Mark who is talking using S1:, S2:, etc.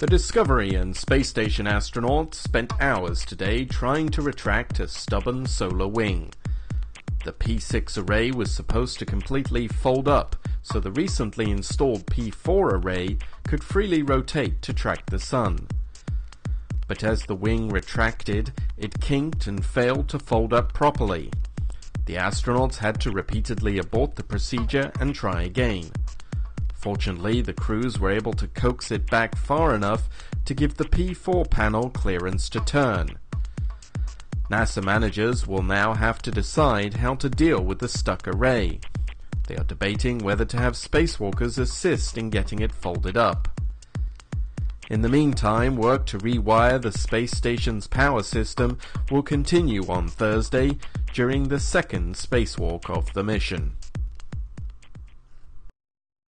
S1: The Discovery and Space Station astronauts spent hours today trying to retract a stubborn solar wing. The P6 array was supposed to completely fold up so the recently installed P4 array could freely rotate to track the Sun. But as the wing retracted, it kinked and failed to fold up properly. The astronauts had to repeatedly abort the procedure and try again. Fortunately, the crews were able to coax it back far enough to give the P4 panel clearance to turn. NASA managers will now have to decide how to deal with the stuck array. They are debating whether to have spacewalkers assist in getting it folded up. In the meantime, work to rewire the space station's power system will continue on Thursday during the second spacewalk of the mission.